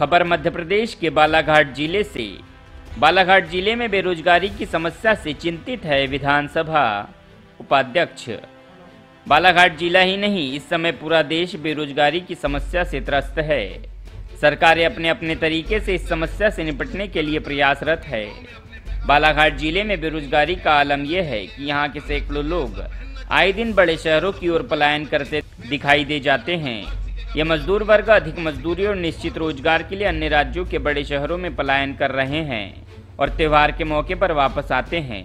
खबर मध्य प्रदेश के बालाघाट ज़िले से। बालाघाट ज़िले में बेरोजगारी की समस्या से चिंतित है विधानसभा उपाध्यक्ष। बालाघाट जिला ही नहीं, इस समय पूरा देश बेरोजगारी की समस्या से त्रस्त है। सरकारें अपने अपने तरीके से इस समस्या से निपटने के लिए प्रयासरत है। बालाघाट ज़िले में बेरोजगारी का आलम यह है कि यहाँ के सैकड़ों लोग आए दिन बड़े शहरों की ओर पलायन करते दिखाई दे जाते हैं। ये मजदूर वर्ग अधिक मजदूरी और निश्चित रोज़गार के लिए अन्य राज्यों के बड़े शहरों में पलायन कर रहे हैं और त्यौहार के मौके पर वापस आते हैं।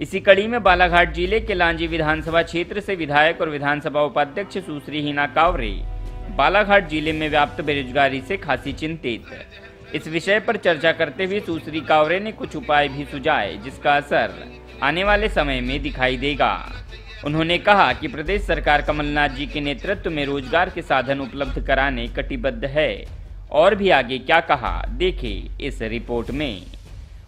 इसी कड़ी में बालाघाट ज़िले के लांजी विधानसभा क्षेत्र से विधायक और विधानसभा उपाध्यक्ष सुश्री हिना कावरे बालाघाट ज़िले में व्याप्त बेरोजगारी से खासी चिंतित। इस विषय पर चर्चा करते हुए सुश्री कावरे ने कुछ उपाय भी सुझाए, जिसका असर आने वाले समय में दिखाई देगा। उन्होंने कहा कि प्रदेश सरकार कमलनाथ जी के नेतृत्व में रोज़गार के साधन उपलब्ध कराने कटिबद्ध है। और भी आगे क्या कहा, देखें इस रिपोर्ट में।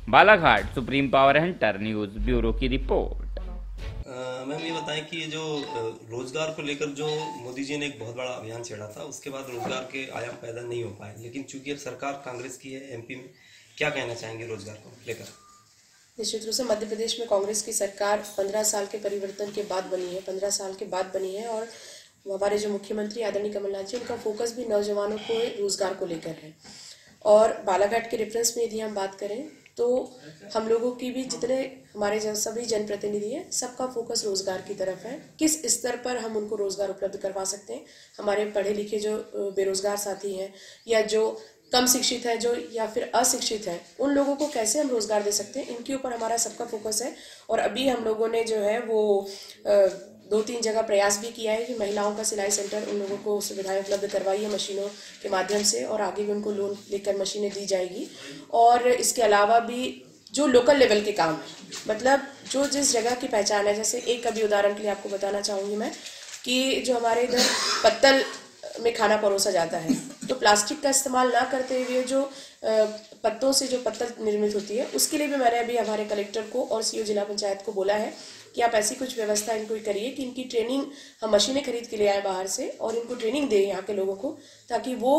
Balaghat, supreme power hunter news, bureau की रिपोर्ट। मैम ये बताएँ कि जो रोज़गार को लेकर जो मोदी जी ने एक बहुत बड़ा अभियान छेड़ा था, उसके बाद रोज़गार के आयाम पैदा नहीं हो पाए। लेकिन चूँकि अब सरकार कांग्रेस की है, एमपी में, क्या कहना चाहेंगे रोज़गार को लेकर? निश्चित रूप से मध्य प्रदेश में कांग्रेस की सरकार पंद्रह साल के परिवर्तन के बाद बनी है, पंद्रह साल के बाद बनी है और हमारे जो मुख्यमंत्री आदरणीय कमलनाथ जी, उनका फोकस भी नौजवानों को रोज़गार को लेकर है। और बालाघाट के रेफरेंस में यदि हम बात करें तो हम लोगों की भी जितने हमारे जो सभी जनप्रतिनिधि हैं, सबका फोकस रोज़गार की तरफ़ है। किस स्तर पर हम उनको रोज़गार उपलब्ध करवा सकते हैं? हमारे पढ़े लिखे जो बेरोजगार साथी हैं या जो कम शिक्षित है जो या फिर अशिक्षित है, उन लोगों को कैसे हम रोज़गार दे सकते हैं? इनके ऊपर हमारा सबका फोकस है और अभी हम लोगों ने जो है वो दो तीन जगह प्रयास भी किया है कि महिलाओं का सिलाई सेंटर उन लोगों को सुविधाएँ उपलब्ध करवाई है मशीनों के माध्यम से और आगे भी उनको लोन लेकर मशीनें दी जाएगी। और इसके अलावा भी जो लोकल लेवल के काम है मतलब जो जिस जगह की पहचान है, जैसे एक अभी उदाहरण के लिए आपको बताना चाहूँगी मैं कि जो हमारे इधर पत्तल में खाना परोसा जाता है तो प्लास्टिक का इस्तेमाल ना करते हुए जो पत्तों से जो पत्तल निर्मित होती है, उसके लिए भी मैंने अभी हमारे कलेक्टर को और सीओ जिला पंचायत को बोला है कि आप ऐसी कुछ व्यवस्था इनको करिए कि इनकी ट्रेनिंग हम मशीनें खरीद के ले आए बाहर से और इनको ट्रेनिंग दें यहाँ के लोगों को, ताकि वो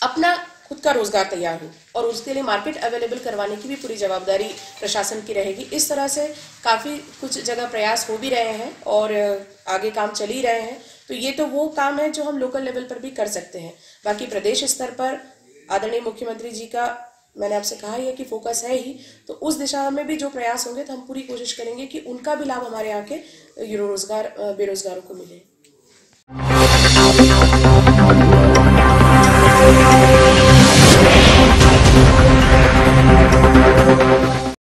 अपना खुद का रोज़गार तैयार हो और उसके लिए मार्केट अवेलेबल करवाने की भी पूरी जवाबदारी प्रशासन की रहेगी। इस तरह से काफ़ी कुछ जगह प्रयास हो भी रहे हैं और आगे काम चल ही रहे हैं। तो ये तो वो काम है जो हम लोकल लेवल पर भी कर सकते हैं। बाकी प्रदेश स्तर पर आदरणीय मुख्यमंत्री जी का मैंने आपसे कहा ही कि फोकस है ही। तो उस दिशा में भी जो प्रयास होंगे तो हम पूरी कोशिश करेंगे कि उनका भी लाभ हमारे यहाँ के रोज़गार, बेरोजगारों को मिले।